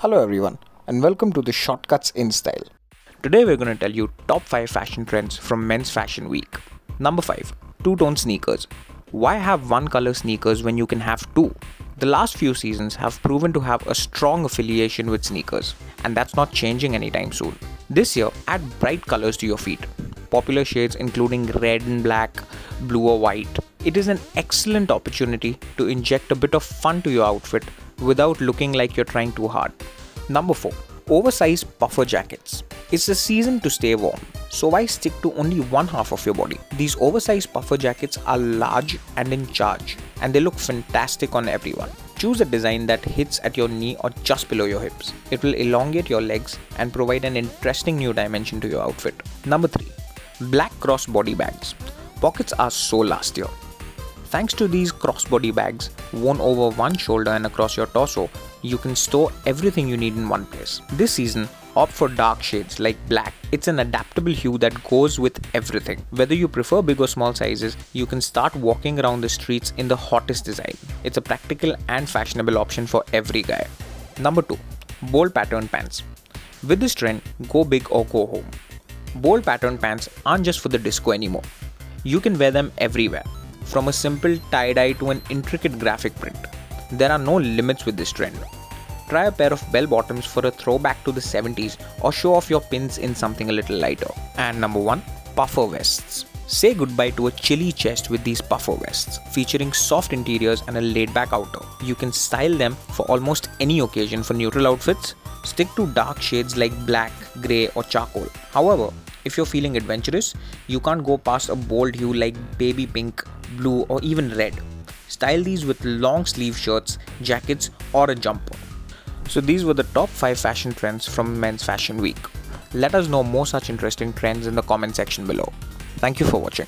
Hello everyone and welcome to the Shortcuts in Style. Today we're going to tell you top 5 fashion trends from Men's Fashion Week. Number 5. Two-tone sneakers. Why have one color sneakers when you can have two? The last few seasons have proven to have a strong affiliation with sneakers and that's not changing anytime soon. This year, add bright colors to your feet. Popular shades including red and black, blue or white. It is an excellent opportunity to inject a bit of fun to your outfit without looking like you're trying too hard. Number 4. Oversized puffer jackets. It's the season to stay warm, so why stick to only one half of your body? These oversized puffer jackets are large and in charge, and they look fantastic on everyone. Choose a design that hits at your knee or just below your hips. It will elongate your legs and provide an interesting new dimension to your outfit. Number 3. Black crossbody bags. Pockets are so last year. Thanks to these crossbody bags worn over one shoulder and across your torso, you can store everything you need in one place. This season, opt for dark shades like black. It's an adaptable hue that goes with everything. Whether you prefer big or small sizes, you can start walking around the streets in the hottest design. It's a practical and fashionable option for every guy. Number 2. Bold pattern pants. With this trend, go big or go home. Bold pattern pants aren't just for the disco anymore. You can wear them everywhere from a simple tie-dye to an intricate graphic print. There are no limits with this trend. Try a pair of bell bottoms for a throwback to the 70s or show off your pins in something a little lighter. And number 1. Puffer vests. Say goodbye to a chilly chest with these puffer vests, featuring soft interiors and a laid back outer. You can style them for almost any occasion for neutral outfits. Stick to dark shades like black, grey, or charcoal. However, if you're feeling adventurous, you can't go past a bold hue like baby pink, blue, or even red. Style these with long sleeve shirts, jackets, or a jumper. So, these were the top 5 fashion trends from Men's Fashion Week. Let us know more such interesting trends in the comment section below. Thank you for watching.